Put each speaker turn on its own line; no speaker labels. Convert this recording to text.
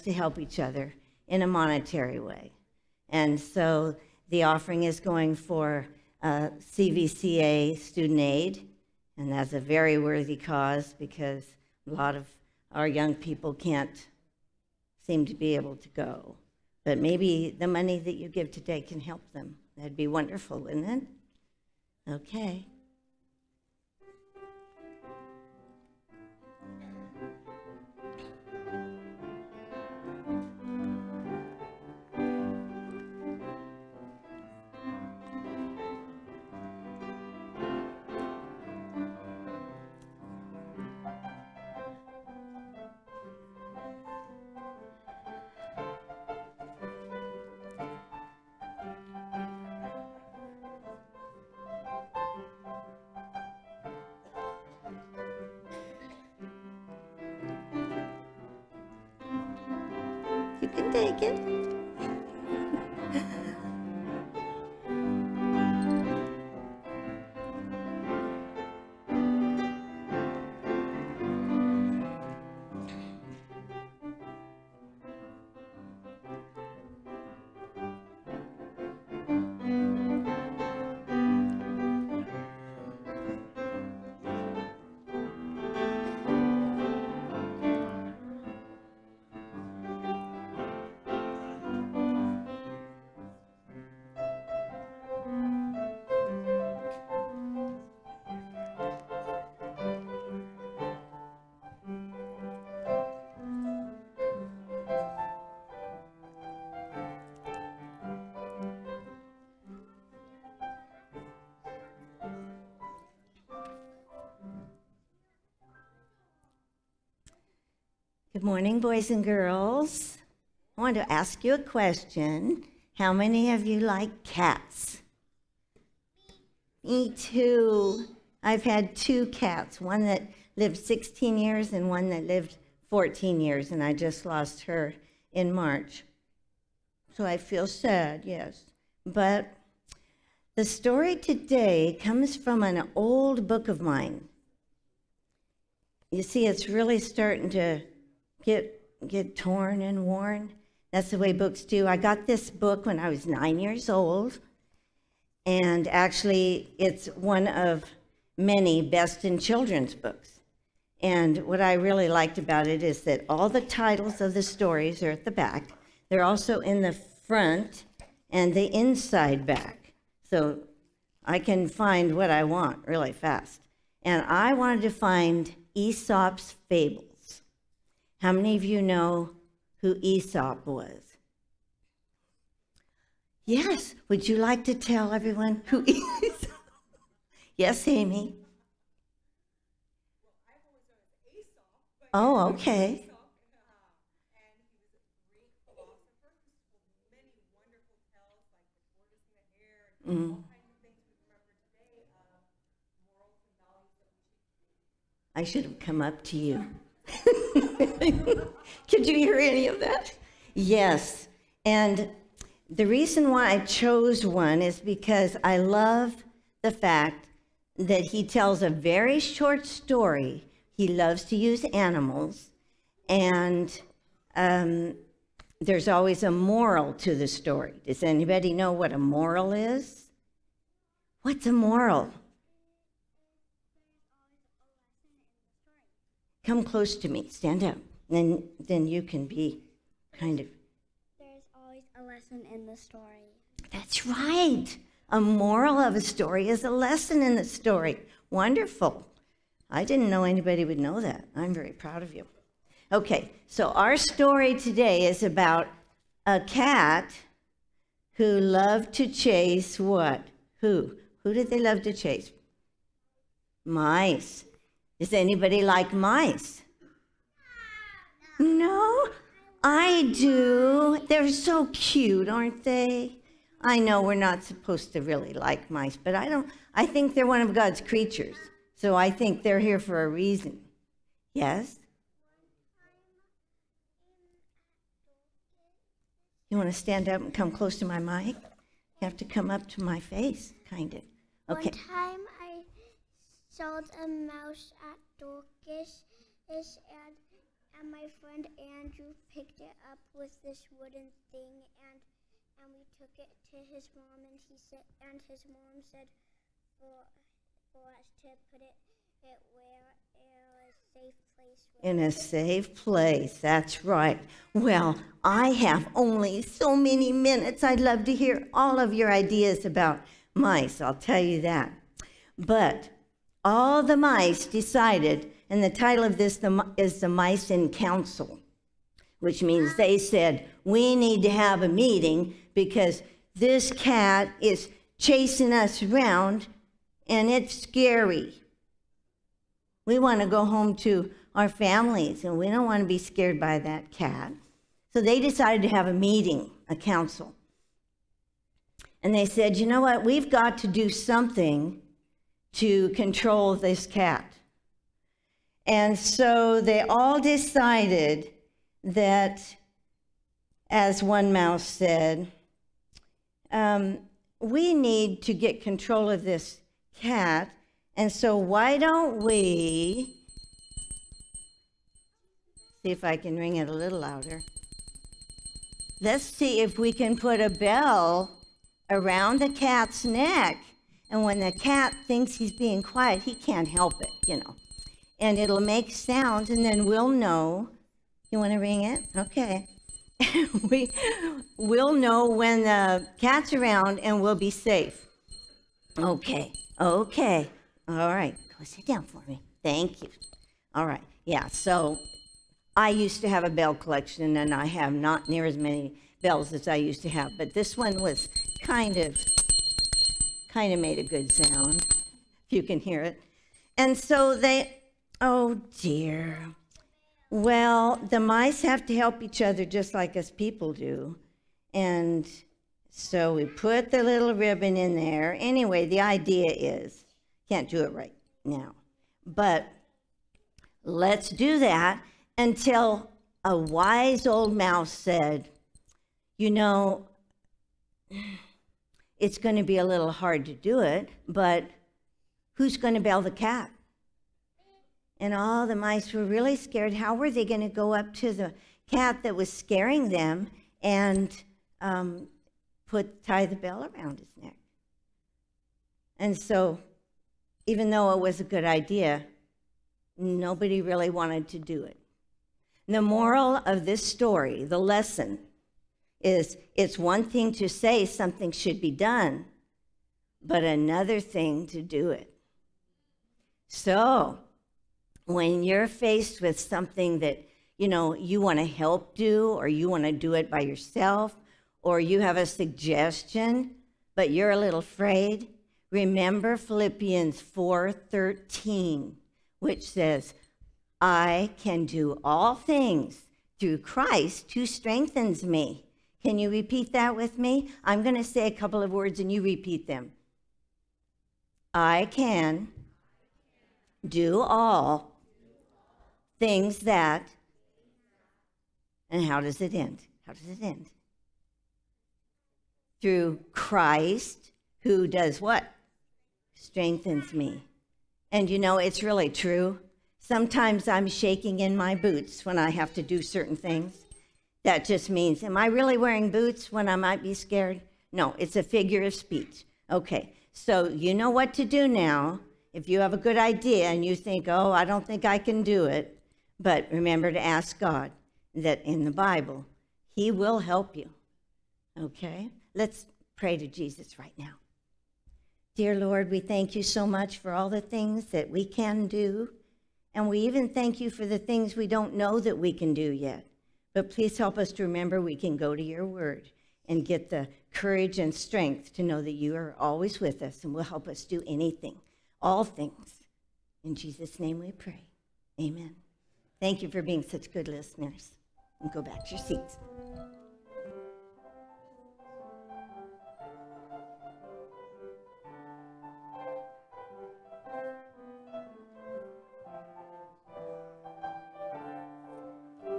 to help each other in a monetary way. And so the offering is going for uh, CVCA student aid, and that's a very worthy cause because a lot of our young people can't seem to be able to go. But maybe the money that you give today can help them. That'd be wonderful, wouldn't it? Okay. Take it. Good morning, boys and girls. I want to ask you a question. How many of you like cats? Me too. I've had two cats, one that lived 16 years and one that lived 14 years, and I just lost her in March. So I feel sad, yes. But the story today comes from an old book of mine. You see, it's really starting to get get torn and worn. That's the way books do. I got this book when I was nine years old, and actually, it's one of many best in children's books. And what I really liked about it is that all the titles of the stories are at the back. They're also in the front and the inside back. So I can find what I want really fast. And I wanted to find Aesop's Fables. How many of you know who Aesop was? Yes. Would you like to tell everyone who Aesop? yes, Amy. Oh, okay. Mm. I should have come up to you. Could you hear any of that? Yes. And the reason why I chose one is because I love the fact that he tells a very short story. He loves to use animals, and um, there's always a moral to the story. Does anybody know what a moral is? What's a moral? Come close to me. Stand up. Then, then you can be kind of.
There's always a lesson in the story.
That's right. A moral of a story is a lesson in the story. Wonderful. I didn't know anybody would know that. I'm very proud of you. Okay, so our story today is about a cat who loved to chase what? Who? Who did they love to chase? Mice. Does anybody like mice? No, I do. They're so cute, aren't they? I know we're not supposed to really like mice, but I don't I think they're one of God's creatures. So I think they're here for a reason. Yes? You want to stand up and come close to my mic? You have to come up to my face, kind of. Okay.
One time sold a mouse at Dorcas and and my friend Andrew picked it up with this wooden thing, and and we took it to his mom, and he said, and his mom said for for us to put it it where in a safe place.
In a safe place, that's right. Well, I have only so many minutes. I'd love to hear all of your ideas about mice, I'll tell you that. But all the mice decided, and the title of this is The Mice in Council, which means they said, we need to have a meeting because this cat is chasing us around and it's scary. We want to go home to our families and we don't want to be scared by that cat. So they decided to have a meeting, a council. And they said, you know what? We've got to do something to control this cat. And so they all decided that, as one mouse said, um, we need to get control of this cat. And so, why don't we see if I can ring it a little louder? Let's see if we can put a bell around the cat's neck. And when the cat thinks he's being quiet, he can't help it, you know. And it'll make sounds, and then we'll know. You want to ring it? Okay. we will know when the cat's around and we'll be safe. Okay, okay. All right, go sit down for me. Thank you. All right, yeah, so I used to have a bell collection and I have not near as many bells as I used to have, but this one was kind of, kind of made a good sound, if you can hear it. And so they, oh dear. Well, the mice have to help each other just like us people do. And so we put the little ribbon in there. Anyway, the idea is, can't do it right now, but let's do that until a wise old mouse said, You know, it's going to be a little hard to do it, but who's going to bell the cat? And all the mice were really scared. How were they going to go up to the cat that was scaring them and um, put tie the bell around his neck? And so, even though it was a good idea, nobody really wanted to do it. The moral of this story, the lesson, is it's one thing to say something should be done, but another thing to do it. So, when you're faced with something that you know you want to help do or you want to do it by yourself or you have a suggestion but you're a little afraid remember philippians 4.13 which says i can do all things through christ who strengthens me can you repeat that with me i'm going to say a couple of words and you repeat them i can do all things that, and how does it end? How does it end? Through Christ, who does what? Strengthens me. And you know, it's really true. Sometimes I'm shaking in my boots when I have to do certain things. That just means, am I really wearing boots when I might be scared? No, it's a figure of speech. Okay, so you know what to do now. If you have a good idea and you think, oh, I don't think I can do it, but remember to ask God that in the Bible, He will help you. Okay? Let's pray to Jesus right now. Dear Lord, we thank you so much for all the things that we can do. And we even thank you for the things we don't know that we can do yet. But please help us to remember we can go to your word and get the courage and strength to know that you are always with us and will help us do anything, all things. In Jesus' name we pray. Amen. Thank you for being such good listeners. And go back to your seats.